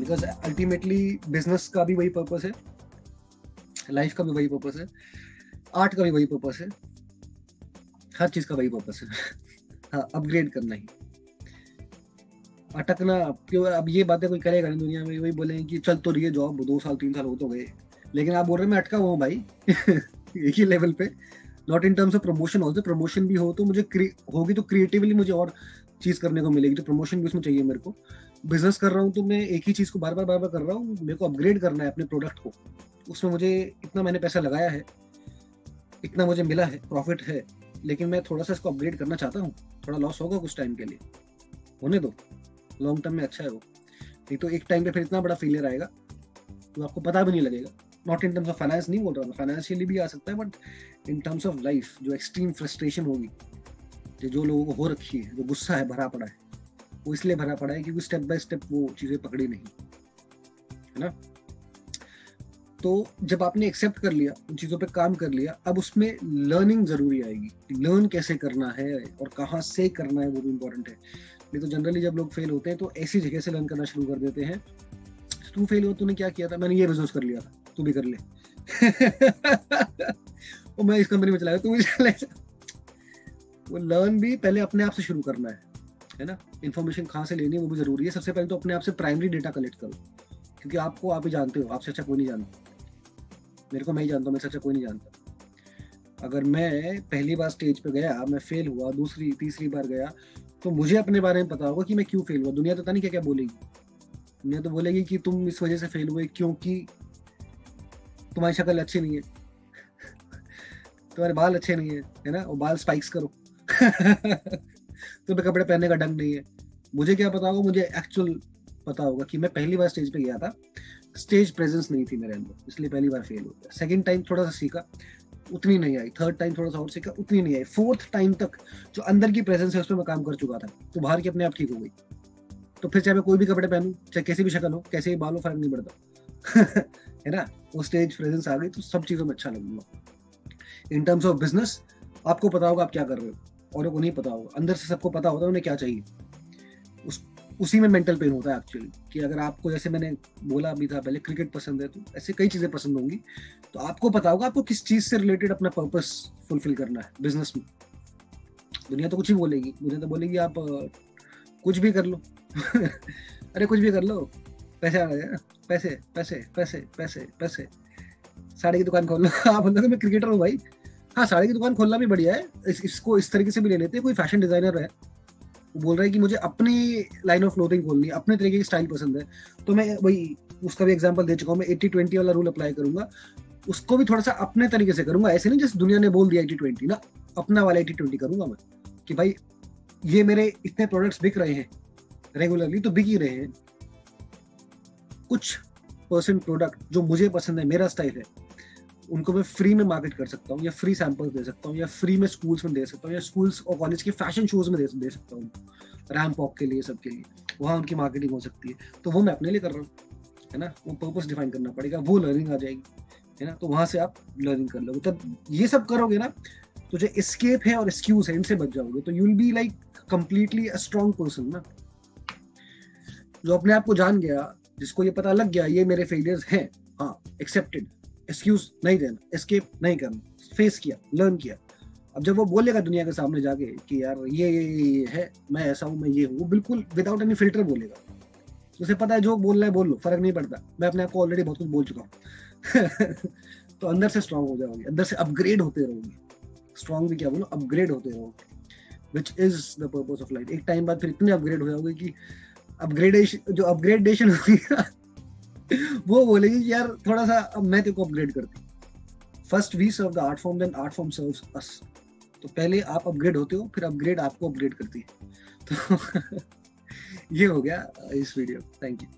Because ultimately business का भी वही पर्पस है लाइफ का भी वही पर्पस है आर्ट का भी वही पर्पस है, हर चीज़ का वही पर्पस है। हाँ अपग्रेड करना ही। अटकना, क्यों? अब ये बातें कोई करेगा नहीं दुनिया में, वही बोलेंगे कि चल तो रही है जॉब दो साल, तीन साल हो तो गए। लेकिन आप बोल रहे मैं अटका हुआ हूँ भाई। एक ही लेवल पे। Not in terms of promotion also promotion भी हो तो मुझे होगी तो क्रिएटिवली मुझे और चीज़ करने को मिलेगी तो प्रमोशन भी उसमें चाहिए मेरे को। बिज़नेस कर रहा हूँ तो मैं एक ही चीज़ को बार बार बार बार कर रहा हूँ। मेरे को अपग्रेड करना है अपने प्रोडक्ट को। उसमें मुझे इतना मैंने पैसा लगाया है, इतना मुझे मिला है प्रॉफिट है, लेकिन मैं थोड़ा सा इसको अपग्रेड करना चाहता हूँ। थोड़ा लॉस होगा कुछ टाइम के लिए। होने दो। लॉन्ग टर्म में अच्छा है वो। नहीं तो एक टाइम पे फिर इतना बड़ा फेलियर आएगा तो आपको पता भी नहीं लगेगा। Not in terms of finance नहीं बोल रहा मैं फाइनेंशियली भी आ सकता है but in terms of life जो एक्सट्रीम फ्रस्ट्रेशन होगी जो जो लोगों को हो रखी है, जो गुस्सा है, भरा पड़ा है वो इसलिए भरा पड़ा है क्योंकि स्टेप बाय स्टेप वो चीज़ें पकड़ी नहीं। है ना? तो जब आपने एक्सेप्ट कर लिया, उन चीज़ों पे काम कर लिया, अब उसमें लर्निंग ज़रूरी आएगी लर्न कैसे करना है और कहाँ से करना है वो भी इम्पोर्टेंट है। नहीं तो जनरली जब लोग फेल होते हैं तो ऐसी जगह से लर्न करना शुरू कर देते हैं। तू फेल हुआ, तूने क्या किया था? मैंने ये बिज़नेस कर लिया था, तू भी कर ले। और मैं इस कंपनी में चला गया, तू भी चले वो लर्न भी पहले अपने आप से शुरू करना है। है ना? इन्फॉर्मेशन कहाँ से लेनी है वो भी ज़रूरी है। सबसे पहले तो अपने आप से प्राइमरी डेटा कलेक्ट करो। क्योंकि आपको आप ही जानते हो, आपसे अच्छा कोई नहीं जानता। मेरे को मैं ही जानता हूँ, मेरे से अच्छा कोई नहीं जानता। अगर मैं पहली बार स्टेज पे गया, मैं फेल हुआ, दूसरी, तीसरी बार गया तो मुझे अपने बारे में पता होगा कि मैं क्यों फेल हुआ। दुनिया तो पता नहीं क्या क्या बोलेगी। दुनिया तो बोलेगी कि तुम इस वजह से फेल हुए क्योंकि तुम्हारी शक्ल अच्छी नहीं है। तुम्हारे बाल अच्छे नहीं है है ना? और बाल स्पाइक्स करो। तुम्हें कपड़े पहनने का ढंग नहीं है। मुझे क्या पता होगा? मुझे एक्चुअल पता होगा कि मैं पहली बार स्टेज पे गया था। स्टेज प्रेजेंस नहीं थी मेरे अंदर, इसलिए पहली बार फेल हो गया। सेकेंड टाइम थोड़ा सा सीखा, उतनी नहीं आई। थर्ड टाइम थोड़ा सा और सीखा, उतनी नहीं आई। फोर्थ टाइम तक जो अंदर की प्रेजेंस है, उस पर मैं काम कर चुका था। तो बाहर की अपने आप ठीक हो गई। तो फिर चाहे मैं कोई भी कपड़े पहनूं, चाहे कैसी भी शक्ल हो, कैसे भी बाल हो, फ़र्क नहीं पड़ता। है ना? वो स्टेज प्रेजेंस आ गई तो सब चीज़ों में अच्छा लगूँगा। इन टर्म्स ऑफ़ बिज़नेस आपको पता होगा आप क्या कर रहे हो। और को नहीं पता होगा अंदर से सबको पता होता है उन्हें क्या चाहिए। उस, उसी में मेंटल पेन होता है एक्चुअली कि अगर आपको जैसे मैंने बोला भी था पहले क्रिकेट पसंद है तो ऐसे कई चीज़ें पसंद होंगी। तो आपको पता होगा, आपको किस चीज़ से रिलेटेड अपना पर्पस फुलफिल करना है बिज़नेस में। दुनिया तो कुछ ही बोलेगी। दुनिया तो बोलेगी, आप कुछ भी कर लो। अरे कुछ भी कर लो। पैसे आ गए। पैसे पैसे पैसे पैसे पैसे। साड़ी की दुकान खोल लो। आप बोल मैं क्रिकेटर हूँ भाई। हाँ साड़ी की दुकान खोलना भी बढ़िया है। इस, इसको इस तरीके से भी ले लेते हैं। कोई फ़ैशन डिज़ाइनर है वो बोल रहा है कि मुझे अपनी लाइन ऑफ़ क्लोथिंग खोलनी है अपने तरीके की स्टाइल पसंद है। तो मैं वही उसका भी एग्ज़ाम्पल दे चुका हूँ मैं एट्टी ट्वेंटी वाला रूल अप्लाई करूँगा। उसको भी थोड़ा सा अपने तरीके से करूँगा। ऐसे नहीं जैसे दुनिया ने बोल दिया एटी ट्वेंटी ना अपना वाला एटी ट्वेंटी करूँगा मैं कि भाई ये मेरे इतने प्रोडक्ट्स बिक रहे हैं रेगुलरली तो बिक ही रहे हैं। कुछ परसेंट प्रोडक्ट जो मुझे पसंद है मेरा स्टाइल है उनको मैं फ्री में मार्केट कर सकता हूँ या फ्री सैंपल्स दे सकता हूँ या फ्री में स्कूल्स में दे सकता हूँ या स्कूल्स और कॉलेज के फ़ैशन शोज़ में दे, सकता हूँ। रैम पॉप के लिए सबके लिए। वहाँ उनकी मार्केटिंग हो सकती है। तो वो मैं अपने लिए कर रहा हूँ है ना? वो पर्पस डिफाइन करना पड़ेगा। वो लर्निंग आ जाएगी है ना? तो वहाँ से आप लर्निंग कर लोगे। तब ये सब करोगे ना तो जो स्केप है और एक्सक्यूज है इनसे बच जाओगे। तो you will be like completely a strong person ना। जो अपने आप को जान गया जिसको ये पता लग गया ये मेरे फेलियर्स हैं। हाँ एक्सेप्टेड एक्सक्यूज नहीं देना एस्केप नहीं करना फेस किया लर्न किया। अब जब वो बोलेगा दुनिया के सामने जाके कि यार ये ये, ये है मैं ऐसा हूँ मैं ये हूँ वो बिल्कुल विदाउट एनी फ़िल्टर बोलेगा। उसे पता है जो बोलना है बोल लो फ़र्क नहीं पड़ता। मैं अपने आप को ऑलरेडी बहुत कुछ बोल चुका हूँ। तो अंदर से स्ट्रांग हो जाओगे अंदर से अपग्रेड होते रहोगे। स्ट्रांग भी क्या बोलो अपग्रेड होते रहोगे। Which is the purpose of life एक टाइम बाद फिर इतने अपग्रेड हो जाओगे कि अपग्रेडेशन जो अपग्रेडेशन होगी वो बोलेगी यार, थोड़ा सा मैं तेरे को अपग्रेड करती first we serve the art form then art form serves us तो पहले आप अपग्रेड होते हो, फिर अपग्रेड आपको अपग्रेड करती है। तो ये हो गया इस वीडियो थैंक यू